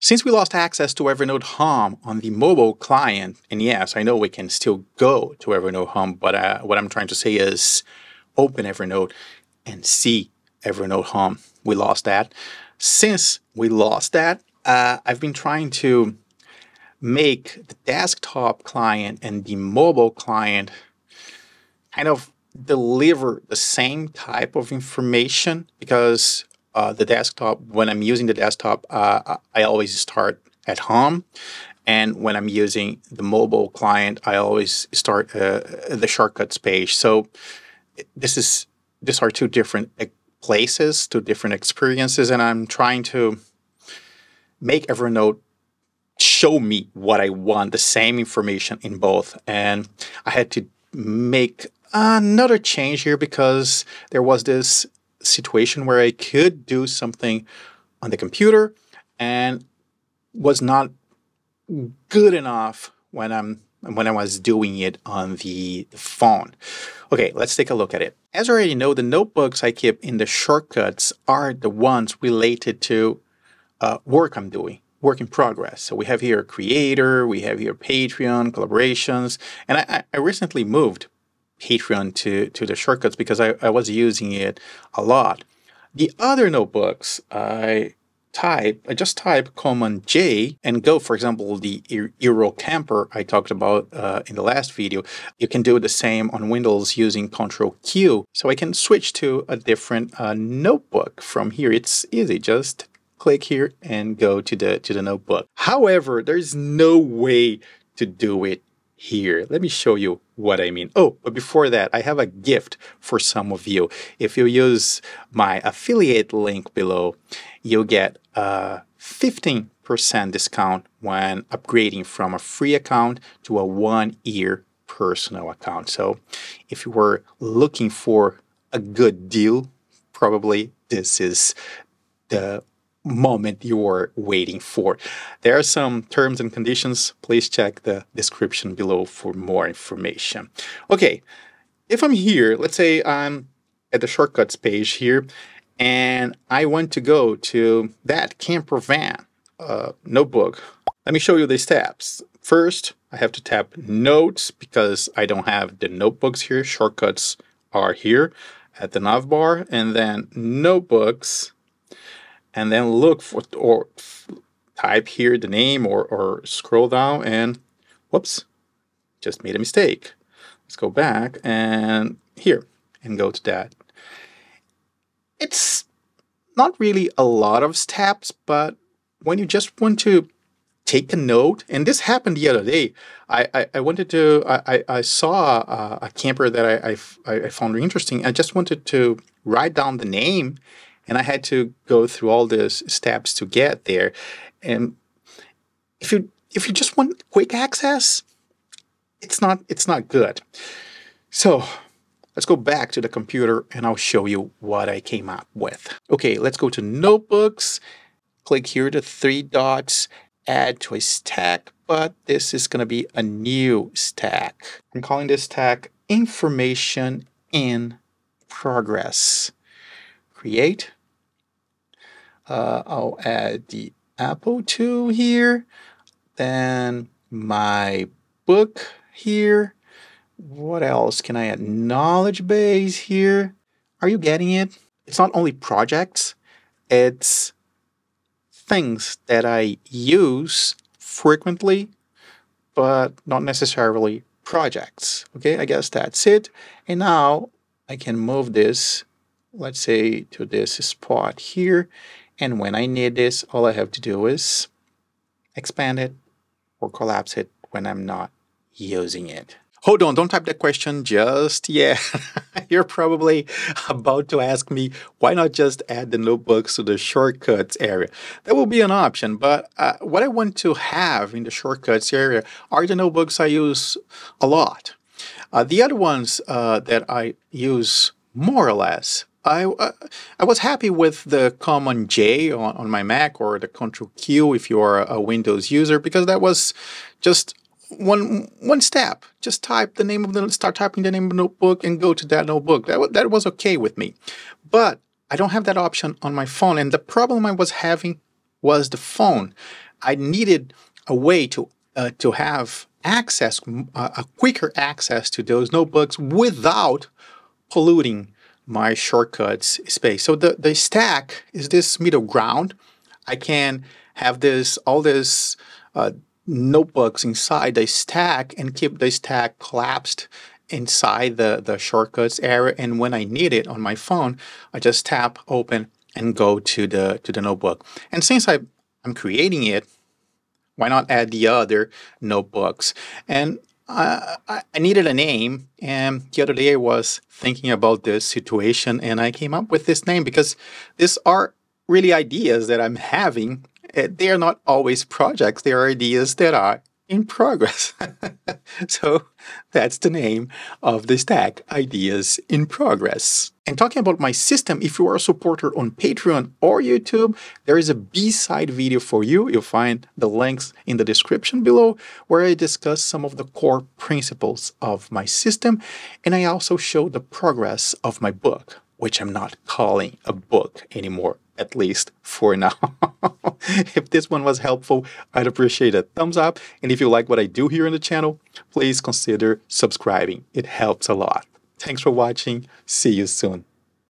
Since we lost access to Evernote Home on the mobile client, and yes, I know we can still go to Evernote Home, but uh, what I'm trying to say is open Evernote and see Evernote Home. We lost that. Since we lost that, uh, I've been trying to make the desktop client and the mobile client kind of deliver the same type of information because uh, the desktop, when I'm using the desktop, uh, I always start at home. And when I'm using the mobile client, I always start uh, the shortcuts page. So this is these are two different places, two different experiences, and I'm trying to make Evernote show me what I want, the same information in both. And I had to make another change here because there was this situation where I could do something on the computer and was not good enough when I'm when I was doing it on the, phone. Okay, let's take a look at it. As I already know, the notebooks I keep in the shortcuts are the ones related to uh, work I'm doing, work in progress. So we have here Creator, we have here Patreon, collaborations, and I, I recently moved Patreon to, to the shortcuts because I, I was using it a lot. The other notebooks, I type, I just type Command J and go, for example, the Eero Camper I talked about uh, in the last video. You can do the same on Windows using Control Q. So I can switch to a different uh, notebook from here. It's easy, just click here and go to the to the notebook. However, there's no way to do it here. Let me show you what I mean. Oh, but before that, I have a gift for some of you. If you use my affiliate link below, you'll get a 15% discount when upgrading from a free account to a one year personal account. So if you were looking for a good deal, probably this is the moment you're waiting for. There are some terms and conditions. Please check the description below for more information. Okay, if I'm here, let's say I'm at the shortcuts page here, and I want to go to that camper van uh, notebook. Let me show you the steps. First, I have to tap notes because I don't have the notebooks here. Shortcuts are here at the navbar and then notebooks and then look for or type here the name or, or scroll down and whoops, just made a mistake. Let's go back and here and go to that. It's not really a lot of steps, but when you just want to take a note, and this happened the other day. I, I, I wanted to, I, I saw a, a camper that I, I, I found interesting. I just wanted to write down the name and I had to go through all these steps to get there. And if you if you just want quick access, it's not it's not good. So let's go back to the computer and I'll show you what I came up with. Okay, let's go to notebooks. Click here the three dots, add to a stack, but this is going to be a new stack. I'm calling this stack information in progress. Create uh, I'll add the Apple II here, then my book here. What else can I add? Knowledge base here. Are you getting it? It's not only projects, it's things that I use frequently, but not necessarily projects. Okay, I guess that's it. And now I can move this, let's say, to this spot here, and when I need this, all I have to do is expand it or collapse it when I'm not using it. Hold on, don't type that question just yet. You're probably about to ask me, why not just add the notebooks to the shortcuts area? That will be an option, but uh, what I want to have in the shortcuts area are the notebooks I use a lot. Uh, the other ones uh, that I use more or less I, uh, I was happy with the Command J on, on my Mac or the Control Q if you are a Windows user because that was just one one step. Just type the name of the start typing the name of the notebook and go to that notebook. That that was okay with me, but I don't have that option on my phone. And the problem I was having was the phone. I needed a way to uh, to have access, uh, a quicker access to those notebooks without polluting my shortcuts space. So the, the stack is this middle ground. I can have this all this uh, notebooks inside the stack and keep the stack collapsed inside the, the shortcuts area. And when I need it on my phone, I just tap open and go to the to the notebook. And since I, I'm creating it, why not add the other notebooks? And uh, I needed a name, and the other day I was thinking about this situation, and I came up with this name because these are really ideas that I'm having. Eh, they are not always projects; they are ideas that are in progress. so that's the name of the stack, Ideas in Progress. And talking about my system, if you are a supporter on Patreon or YouTube, there is a B-side video for you. You'll find the links in the description below where I discuss some of the core principles of my system. And I also show the progress of my book, which I'm not calling a book anymore at least for now. if this one was helpful, I'd appreciate a thumbs up. And if you like what I do here on the channel, please consider subscribing. It helps a lot. Thanks for watching. See you soon.